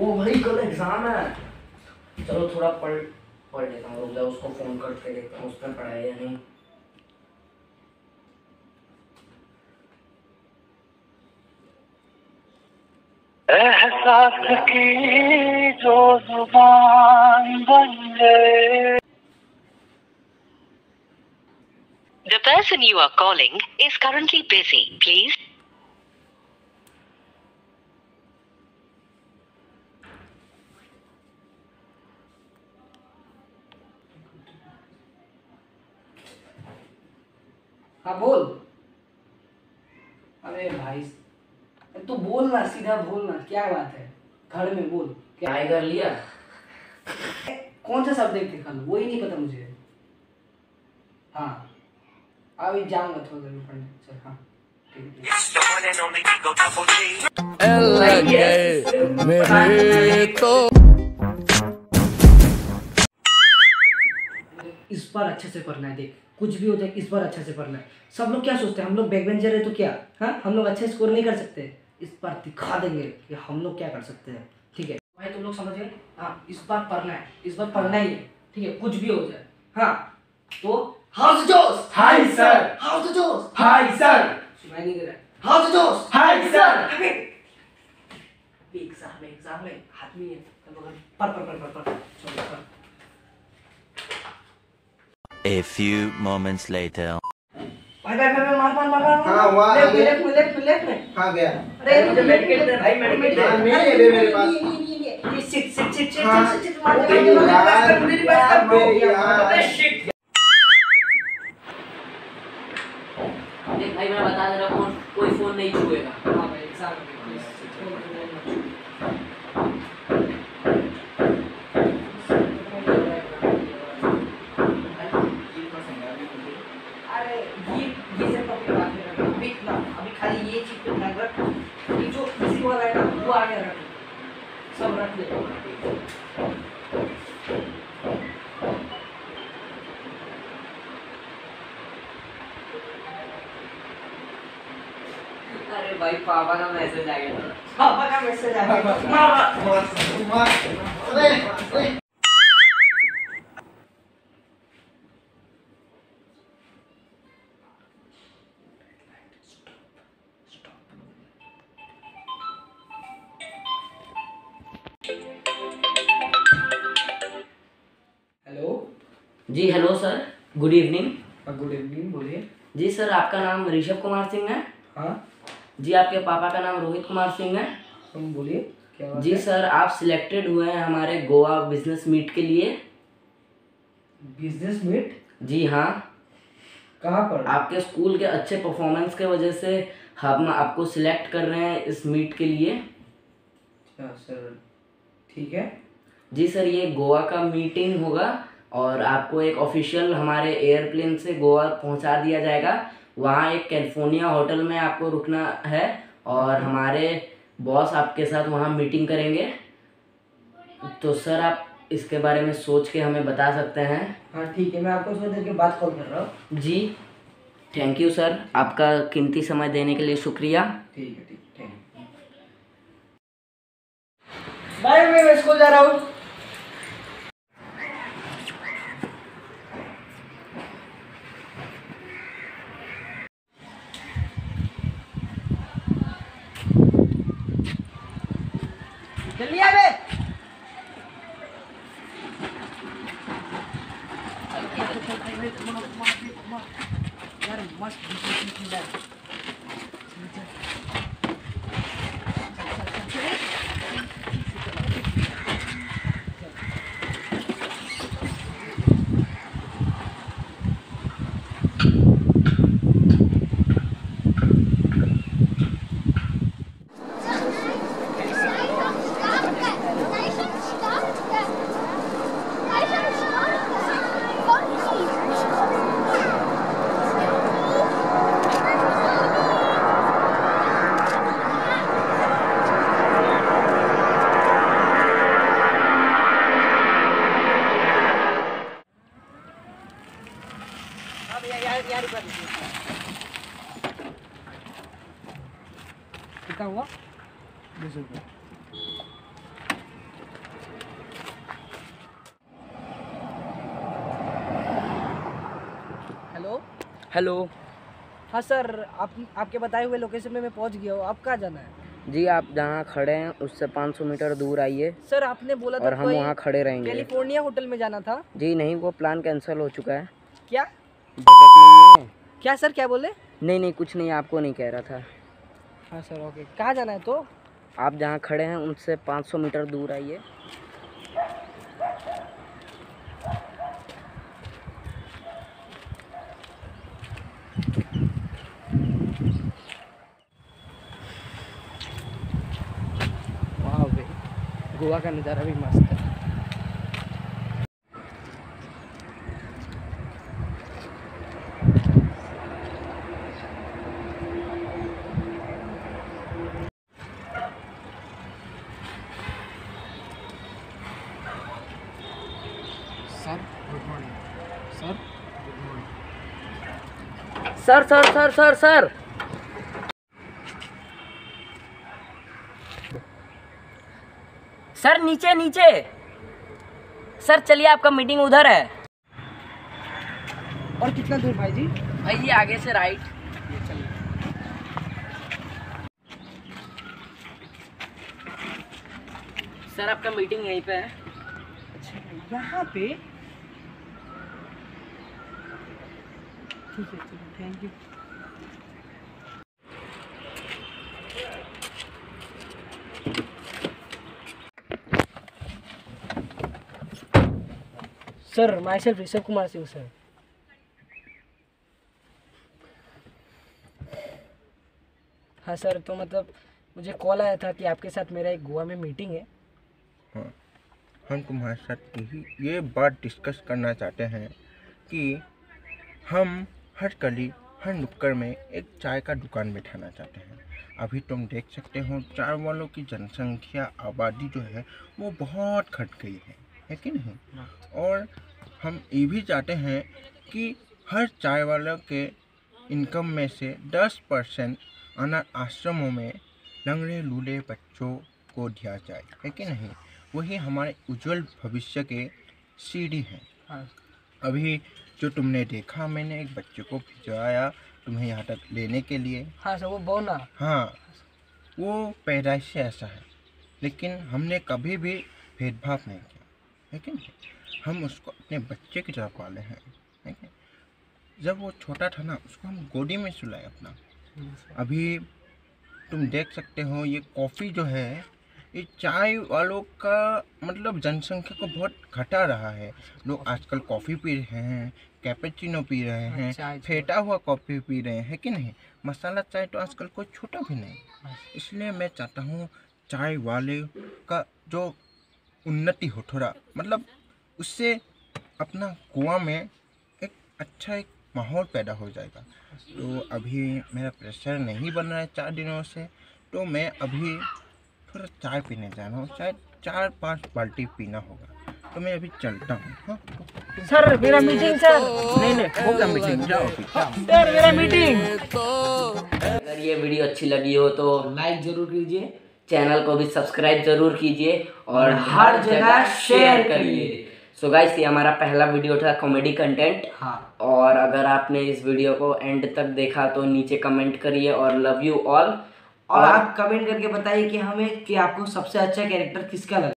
ओ भाई कल एग्ज़ाम है। चलो थोड़ा पढ़ पढ़ लेता हूँ रुक जाओ उसको फ़ोन करके देखता हूँ उसने पढ़ा है या नहीं। एहसास की जो ज़ुबान बन गए The person you are calling is currently busy. Please हाँ बोल। अरे भाई तू बोल ना सीधा बोल ना क्या बात है? घर में बोल। क्या कर लिया। कौन सा सब्जेक्ट है कल वही नहीं पता मुझे। हाँ। अभी जाऊँगा थोड़ी देर में पढ़ने। चल हाँ। ठीक है। मेरे तो इस बार अच्छे से पढ़ना है देख। कुछ भी हो जाए इस बार अच्छे से पढ़ना है। सब लोग क्या सोचते हैं हम लोग बैक बेंचर है तो क्या? हाँ? हम लोग अच्छे स्कोर नहीं कर सकते। इस बार दिखा देंगे कि हम लोग क्या कर सकते हैं। ठीक है? भाई तुम लोग समझ गए? हाँ इस बार पढ़ना है। इस बार पढ़ना ही है। ठीक है? कुछ भी हो जाए। हाँ? तो हाउस जोश! Hi sir. हाउस जोश! Hi sir. सुनाई नहीं दे रहा हाउस जोश! Hi sir. एग्ज़ाम है एग्ज़ाम है हाथ में है चलो पढ़ पढ़ पढ़ पढ़ पढ़ चलो पढ़ A few moments later. भाई भाई भाई मार मार मार मार हाँ, वहाँ लेफ़्ट लेफ़्ट लेफ़्ट लेफ़्ट में कहाँ गया अरे मुझे medicate दे भाई, दे। हाँ, मेरे दे मेरे पास। ये सिट सिट सिट हाँ। सिट सिट मार अरे दे मार रिवर्स कर यार, मुझे यार। अबे शिट देख भाई मैं बता दे रहा हूँ कोई फ़ोन नहीं छुएगा हाँ भाई एग्ज़ाम में अरे ये ये सब टॉपिक बात में रखो अभी ना अभी खाली ये चीज़ पे ध्यान रख ये जो किसी वाला है ना वो आगे रख सब रख ले भाई पापा का मैसेज आ गया पापा का मैसेज आ गया जी hello sir good evening good evening बोलिए। जी सर आपका नाम ऋषभ कुमार सिंह है। हाँ। जी आपके पापा का नाम रोहित कुमार सिंह है। तुम बोलिए क्या बात जी है? सर आप सिलेक्टेड हुए हैं हमारे गोवा बिज़नेस मीट के लिए। बिज़नेस मीट जी हाँ। कहाँ पर? आपके स्कूल के अच्छे परफॉर्मेंस के वजह से हम आपको सिलेक्ट कर रहे हैं इस मीट के लिए। अच्छा सर ठीक है। जी सर ये गोवा का मीटिंग होगा। और आपको एक ऑफिशियल हमारे एयरप्लेन से गोवा पहुँचा दिया जाएगा। वहाँ एक कैलिफ़ोर्निया होटल में आपको रुकना है और हमारे बॉस आपके साथ वहाँ मीटिंग करेंगे। तो सर आप इसके बारे में सोच के हमें बता सकते हैं। हाँ ठीक है मैं आपको थोड़ी देर के बाद कॉल कर रहा हूँ। जी। थैंक यू सर आपका कीमती समय देने के लिए शुक्रिया। ठीक है ठीक है बाय मैं स्कूल जा रहा हूँ। El हेलो हेलो हाँ सर आप आपके बताए हुए लोकेशन में मैं पहुँच गया हूँ। आप कहाँ जाना है? जी आप जहाँ खड़े हैं उससे 500 मीटर दूर आइए। सर आपने बोला था और हम वहाँ खड़े रहेंगे। कैलिफ़ोर्निया होटल में जाना था? जी नहीं वो प्लान कैंसिल हो चुका है। क्या? बजट नहीं है। क्या सर क्या बोले? नहीं नहीं कुछ नहीं आपको नहीं कह रहा था। हाँ सर ओके कहाँ जाना है तो? आप जहाँ खड़े हैं, उनसे 500 मीटर दूर आइए। गोवा का नज़ारा भी मस्त है sir good morning sir good morning sir sir sir sir sir. Sir नीचे नीचे। सर चलिए आपका मीटिंग उधर है। और कितना दूर भाई जी? भाई ये आगे से राइट ये चलिए। सर आपका मीटिंग यहीं पे है। अच्छा यहाँ पे? ठीक है ठीक है thank you sir myself Rishabh Kumar Singh sir हाँ सर तो मतलब मुझे कॉल आया था कि आपके साथ मेरा एक गोवा में मीटिंग है। हाँ हम तुम्हारे साथ यही, ये बात डिस्कस करना चाहते हैं कि हम हर गली हर नुक्कड़ में एक चाय का दुकान बैठाना चाहते हैं। अभी तुम देख सकते हो चाय वालों की जनसंख्या आबादी जो है वो बहुत घट गई है। है कि नहीं? और हम ये भी चाहते हैं कि हर चाय वालों के इनकम में से 10 परसेंट अनाथ आश्रमों में लंगड़े लूले बच्चों को दिया जाए। है कि नहीं? वही हमारे उज्जवल भविष्य के सीढ़ी हैं। हाँ। अभी जो तुमने देखा मैंने एक बच्चे को भिजवाया तुम्हें यहाँ तक लेने के लिए। हाँ सर वो बोना। हाँ वो पैदाइश से ऐसा है लेकिन हमने कभी भी भेदभाव नहीं किया है कि नहीं? हम उसको अपने बच्चे की तरफ़ वाले हैं है कि जब वो छोटा था ना उसको हम गोदी में सुलाए अपना। अभी तुम देख सकते हो ये कॉफ़ी जो है ये चाय वालों का मतलब जनसंख्या को बहुत घटा रहा है। लोग आजकल कॉफ़ी पी रहे हैं कैपेचिनो पी रहे हाँ, हैं चाय- फेटा हुआ कॉफ़ी पी रहे हैं कि नहीं? मसाला चाय तो आजकल कोई छोटा भी नहीं। इसलिए मैं चाहता हूँ चाय वाले का जो उन्नति हो थोड़ा मतलब उससे अपना गोवा में एक अच्छा एक माहौल पैदा हो जाएगा। तो अभी मेरा प्रेशर नहीं बन रहा है चार दिनों से तो मैं अभी थोड़ा चाय पीने जा रहा हूँ शायद चार पाँच बाल्टी पीना होगा। तो मैं अभी चलता हूँ हाँ सर मेरा मीटिंग सर। नहीं नहीं होगा मीटिंग जाओ। सर मेरा मीटिंग अगर ये वीडियो अच्छी लगी हो तो लाइक ज़रूर कीजिए चैनल को भी सब्सक्राइब ज़रूर कीजिए और हर जगह शेयर करिए। सो गाइस ये हमारा पहला वीडियो था कॉमेडी कंटेंट हाँ। और अगर आपने इस वीडियो को एंड तक देखा तो नीचे कमेंट करिए और लव यू ऑल और आप कमेंट करके बताइए कि हमें कि आपको सबसे अच्छा कैरेक्टर किसका लगा।